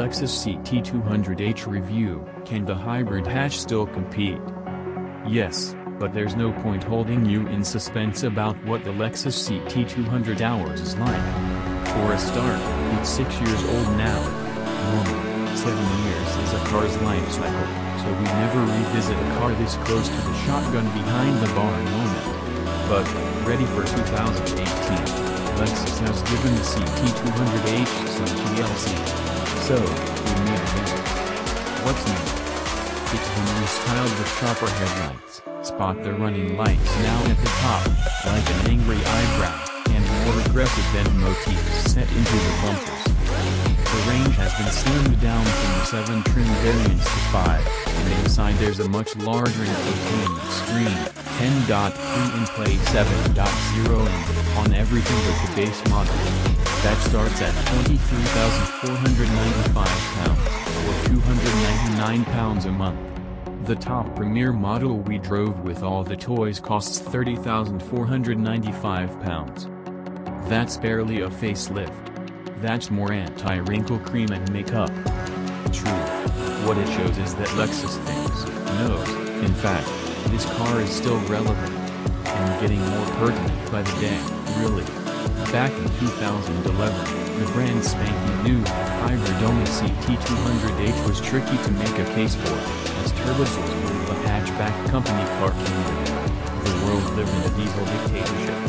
Lexus CT200H review, can the hybrid hatch still compete? Yes, but there's no point holding you in suspense about what the Lexus CT200h is like. For a start, it's 6 years old now. Normally, 7 years is a car's life cycle, so we never revisit a car this close to the shotgun behind the bar moment. But, ready for 2018, Lexus has given the CT200H some TLC. So, we. What's new? It's been restyled with sharper headlights, spot the running lights now at the top, like an angry eyebrow, and more aggressive than motifs set into the bumpers. The range has been slimmed down from the 7 trim variants to 5, and inside there's a much larger infotainment screen, 10.3 in play 7.0 and on everything but the base model. That starts at £23,495 or £299 a month. The top premier model we drove with all the toys costs £30,495. That's barely a facelift. That's more anti-wrinkle cream and makeup. True. What it shows is that Lexus thinks, knows, in fact, this car is still relevant. And getting more pertinent by the day, really. Back in 2011, the brand spanking new, hybrid-only CT200H was tricky to make a case for, as turbos were the hatchback company car kingdom. The world lived in a diesel dictatorship.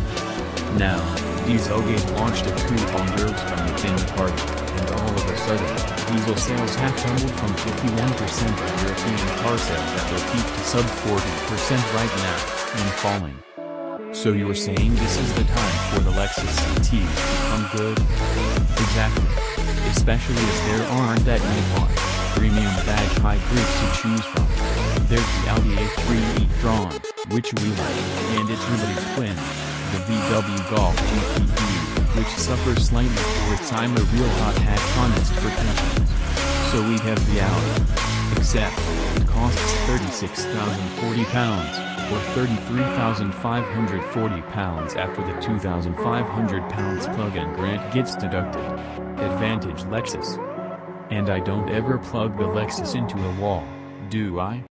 Now, Dieselgate launched a coup on from within the party, and all of a sudden, diesel sales have tumbled from 51% of European car sales at their peak to sub 40% right now, and falling. So you're saying this is the time for the Lexus CT to become good? Exactly. Especially as there aren't that many cars, premium badge hybrids to choose from. There's the Audi A3 e-tron, which we like, and its related twin, the VW Golf GTE, which suffers slightly for its I'm a real hot hatch honest pretensions. So we have the Audi. Except, it costs £36,040 or £33,540 after the £2,500 plug-in grant gets deducted. Advantage Lexus. And I don't ever plug the Lexus into a wall, do I?